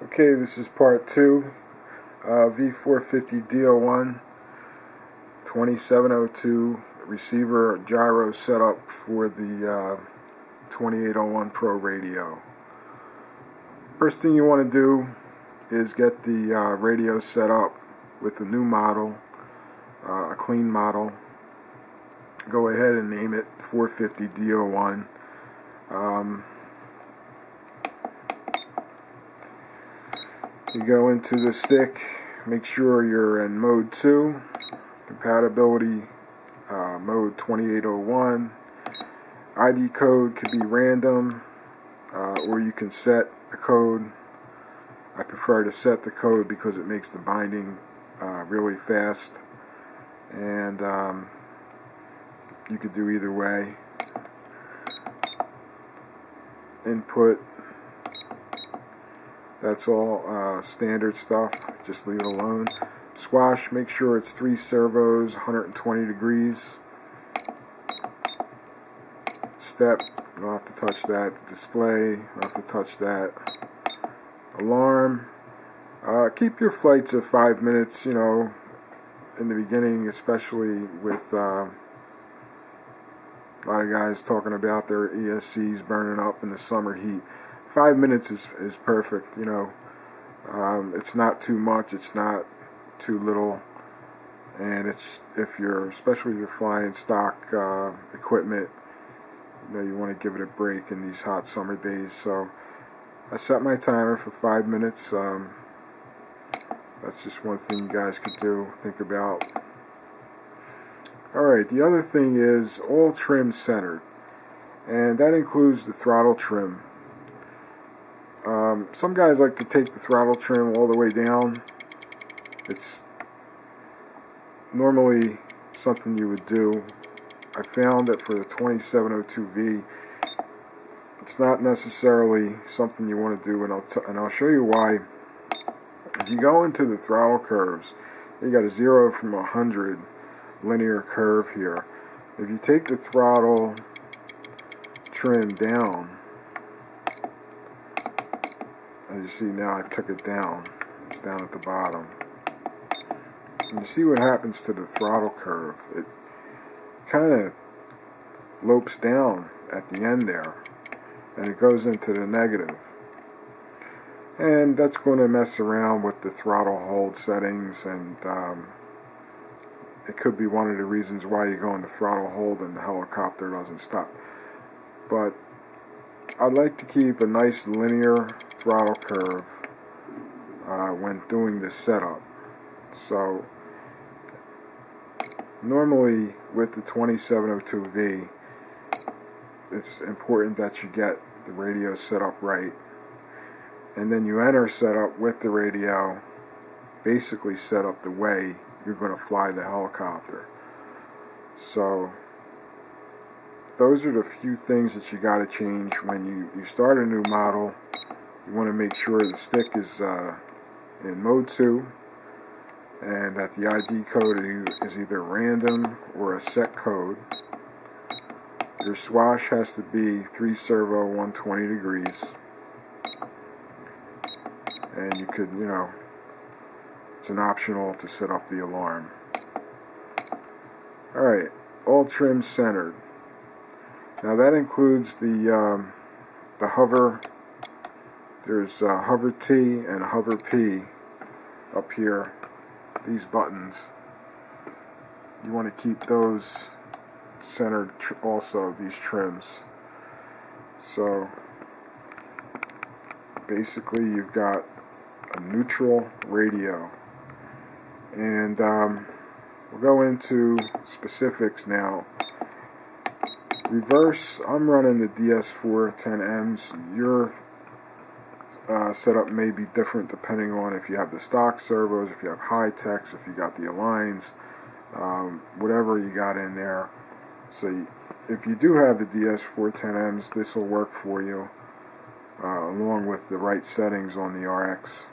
Okay, this is part two. Uh, V450 D01 2702 receiver gyro setup for the uh, 2801 Pro radio. First thing you want to do is get the uh, radio set up with the new model, uh, a clean model. Go ahead and name it 450 D01. Um, you go into the stick make sure you're in mode 2 compatibility uh, mode 2801 ID code could be random uh, or you can set the code. I prefer to set the code because it makes the binding uh, really fast. And um, you could do either way. Input that's all uh, standard stuff. Just leave it alone. Swash, make sure it's three servos, 120 degrees. Step, you don't have to touch that. Display, you don't have to touch that. Alarm, uh, keep your flights at five minutes, you know, in the beginning, especially with uh, a lot of guys talking about their ESCs burning up in the summer heat five minutes is, is perfect, you know. Um, it's not too much, it's not too little. And it's if you're, especially if you're flying stock uh, equipment, you know, you want to give it a break in these hot summer days. So I set my timer for five minutes. Um, that's just one thing you guys could do, think about. Alright, the other thing is all trim centered. And that includes the throttle trim. Um, some guys like to take the throttle trim all the way down. It's normally something you would do. I found that for the 2702V, it's not necessarily something you want to do, and I'll, and I'll show you why. If you go into the throttle curves, you got a 0 from a 100 linear curve here. If you take the throttle trim down, you see now I took it down. It's down at the bottom. And you see what happens to the throttle curve. It kind of lopes down at the end there. And it goes into the negative. And that's going to mess around with the throttle hold settings and um, it could be one of the reasons why you go into throttle hold and the helicopter doesn't stop. But I'd like to keep a nice linear throttle curve uh, when doing this setup. So normally with the 2702V it's important that you get the radio set up right and then you enter setup with the radio basically set up the way you're going to fly the helicopter. So those are the few things that you got to change when you, you start a new model. You want to make sure the stick is uh, in mode 2 and that the ID code is either random or a set code. Your swash has to be 3 servo 120 degrees. And you could, you know, it's an optional to set up the alarm. Alright, all trim centered. Now that includes the um, the hover. There's uh, hover T and hover P up here. These buttons. You want to keep those centered also, these trims. So basically you've got a neutral radio. And um, we'll go into specifics now. Reverse, I'm running the DS410Ms. Your uh, setup may be different depending on if you have the stock servos, if you have Hitecs, if you got the Aligns, um, whatever you got in there. So if you do have the DS410Ms, this will work for you uh, along with the right settings on the RX.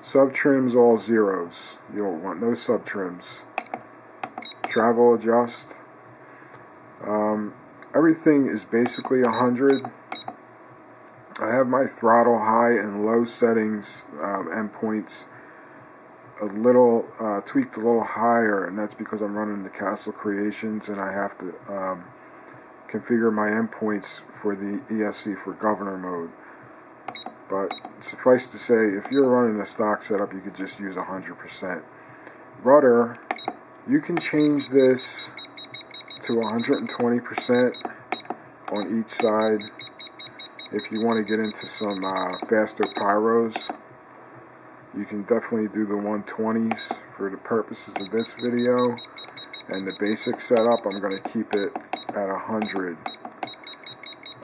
Sub trims all zeros. You don't want no sub trims. Travel adjust. Um, everything is basically 100. I have my throttle high and low settings um, endpoints a little uh, tweaked a little higher and that's because I'm running the Castle Creations and I have to um, configure my endpoints for the ESC for governor mode but suffice to say if you're running a stock setup you could just use 100% rudder you can change this to 120% on each side. If you want to get into some uh, faster pyros you can definitely do the 120s for the purposes of this video. And the basic setup I'm going to keep it at 100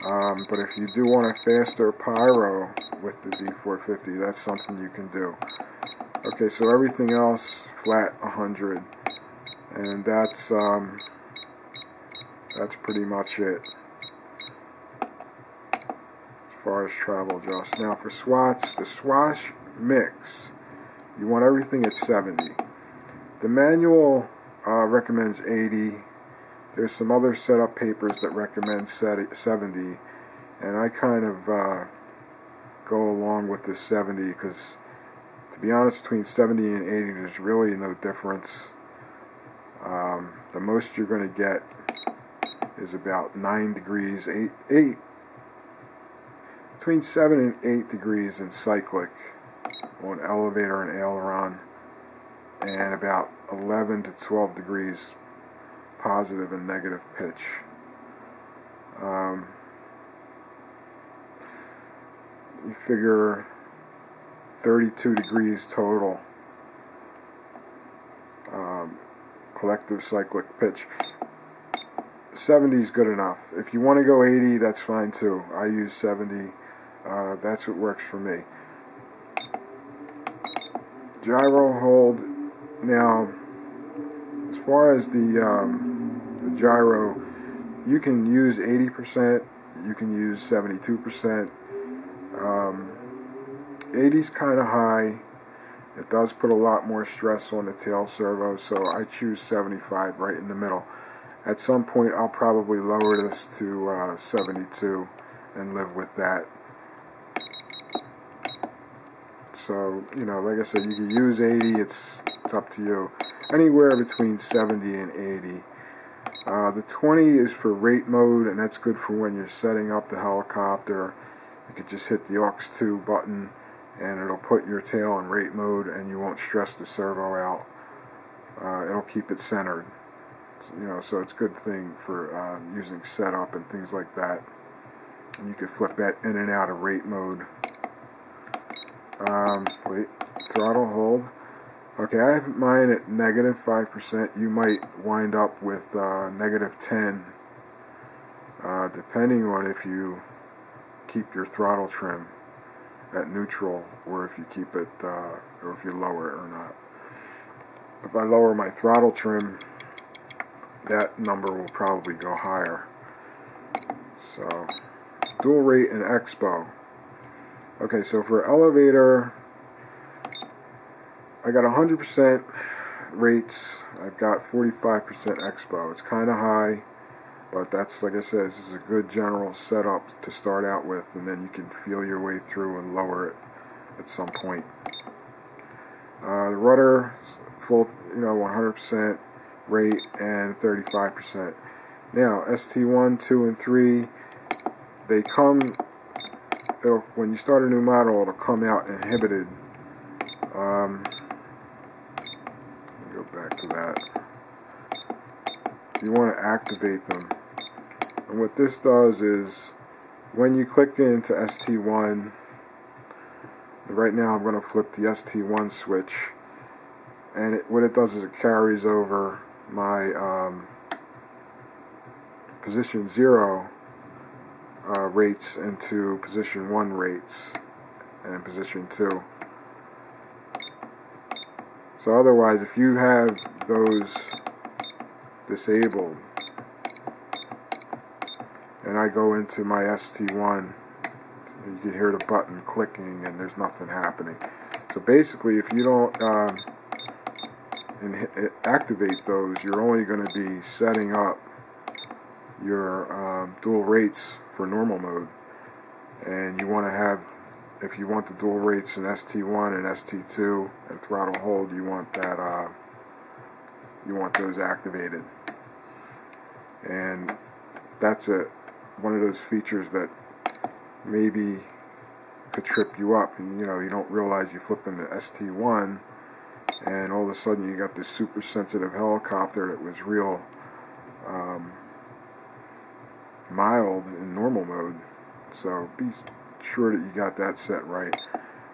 um, but if you do want a faster pyro with the V450 that's something you can do. Okay so everything else flat 100 and that's um, that's pretty much it as far as travel adjusts. Now for swash, the swash mix, you want everything at 70. The manual uh, recommends 80. There's some other setup papers that recommend 70, and I kind of uh, go along with the 70 because, to be honest, between 70 and 80, there's really no difference. Um, the most you're going to get is about 9 degrees, 8, 8 between 7 and 8 degrees in cyclic on elevator and aileron and about 11 to 12 degrees positive and negative pitch. Um, you figure 32 degrees total um, collective cyclic pitch. 70 is good enough. If you want to go 80, that's fine too. I use 70 uh, that's what works for me. Gyro hold. Now, as far as the, um, the gyro, you can use 80%, you can use 72%. Um, 80's kind of high. It does put a lot more stress on the tail servo, so I choose 75 right in the middle. At some point, I'll probably lower this to uh, 72 and live with that. So, you know, like I said, you can use 80, it's, it's up to you. Anywhere between 70 and 80. Uh, the 20 is for rate mode, and that's good for when you're setting up the helicopter. You could just hit the aux2 button, and it'll put your tail in rate mode, and you won't stress the servo out. Uh, it'll keep it centered. You know, so it's a good thing for uh, using setup and things like that. And you can flip that in and out of rate mode um, wait, throttle hold. Okay, I have mine at negative 5%. You might wind up with uh, negative 10, uh, depending on if you keep your throttle trim at neutral or if you keep it, uh, or if you lower it or not. If I lower my throttle trim, that number will probably go higher. So, dual rate and expo. Okay, so for elevator, I got 100% rates. I've got 45% expo. It's kind of high, but that's, like I said, this is a good general setup to start out with, and then you can feel your way through and lower it at some point. Uh, the rudder, full, you know, 100% rate and 35%. Now, ST1, 2, and 3, they come when you start a new model, it'll come out inhibited. Um, go back to that. You want to activate them. And what this does is, when you click into ST1, right now I'm going to flip the ST1 switch, and it, what it does is it carries over my um, position 0 uh, rates into position 1 rates and position 2. So otherwise, if you have those disabled, and I go into my ST1, you can hear the button clicking and there's nothing happening. So basically, if you don't um, activate those, you're only going to be setting up your um, dual rates for normal mode. and you want to have if you want the dual rates in ST1 and ST2 and throttle hold you want that uh, you want those activated and that's a one of those features that maybe could trip you up and you know you don't realize you flip into ST1 and all of a sudden you got this super sensitive helicopter that was real um, mild in normal mode. So be sure that you got that set right.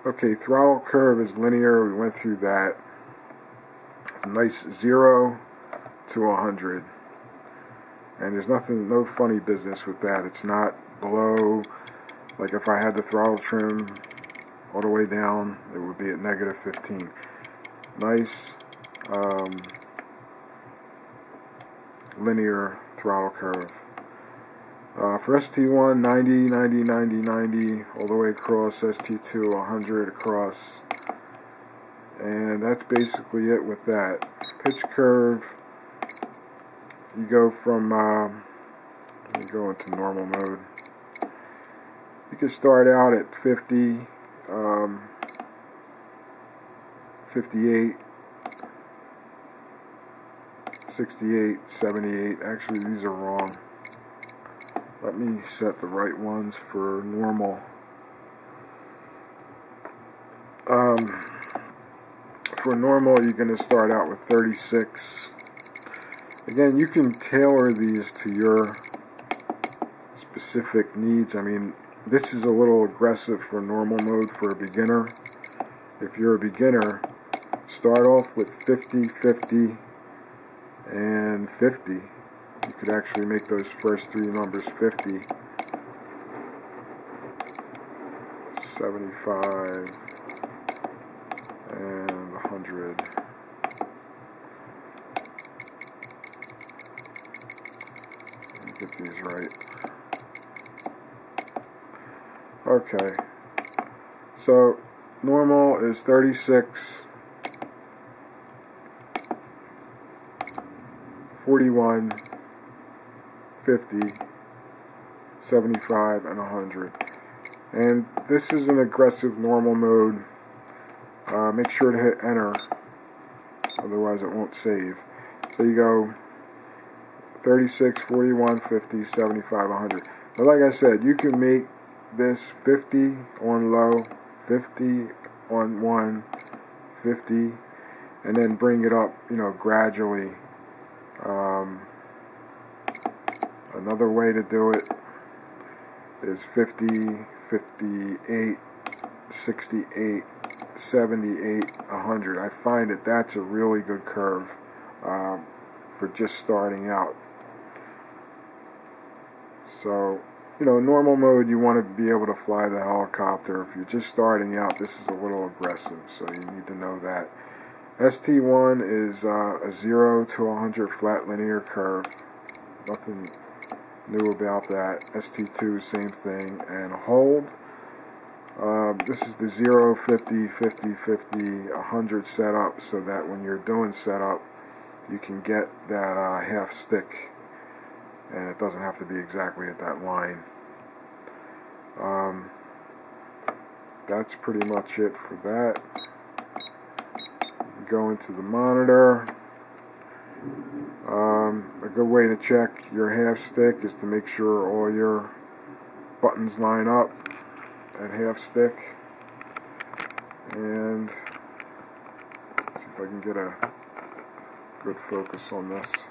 Okay throttle curve is linear. We went through that. Nice 0 to 100 and there's nothing no funny business with that. It's not below like if I had the throttle trim all the way down it would be at negative 15 nice um, linear throttle curve. Uh, for ST1 90 90 90 90 all the way across ST2 100 across. And that's basically it with that. Pitch curve you go from you go into normal mode. You can start out at 50 um, 58 68 78 actually these are wrong. Let me set the right ones for normal. Um, for normal you're going to start out with 36 again you can tailor these to your specific needs. I mean this is a little aggressive for normal mode for a beginner. If you're a beginner start off with 50 50 and 50 you could actually make those first three numbers 50 75 and 100 get these right. Okay. So normal is 36, 41, 50, 75, and 100. And this is an aggressive normal mode. Uh, make sure to hit enter, otherwise it won't save. So you go 36, 41, 50, 75, 100. But like I said, you can make this 50 on low, 50 on 1, 50, and then bring it up, you know, gradually. Um, another way to do it is 50, 58, 68, 78, 100. I find that that's a really good curve um, for just starting out. So, you know, normal mode, you want to be able to fly the helicopter. If you're just starting out, this is a little aggressive, so you need to know that. ST1 is uh, a 0 to 100 flat linear curve. Nothing new about that. ST2, same thing. And hold. Uh, this is the 0, 50, 50, 50, 100 setup so that when you're doing setup, you can get that uh, half stick and it doesn't have to be exactly at that line. Um, that's pretty much it for that. Go into the monitor. Um, a good way to check your half stick is to make sure all your buttons line up at half stick. And see if I can get a good focus on this.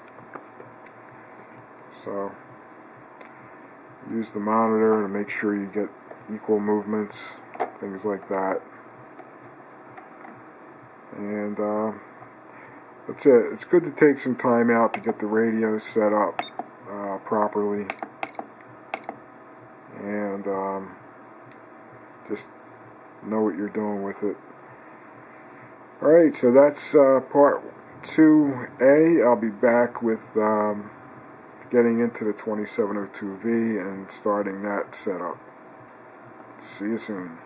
So use the monitor to make sure you get equal movements, things like that. And uh, that's it. It's good to take some time out to get the radio set up uh, properly. And um, just know what you're doing with it. Alright, so that's uh, part 2A. I'll be back with... Um, getting into the 2702V and starting that setup. See you soon.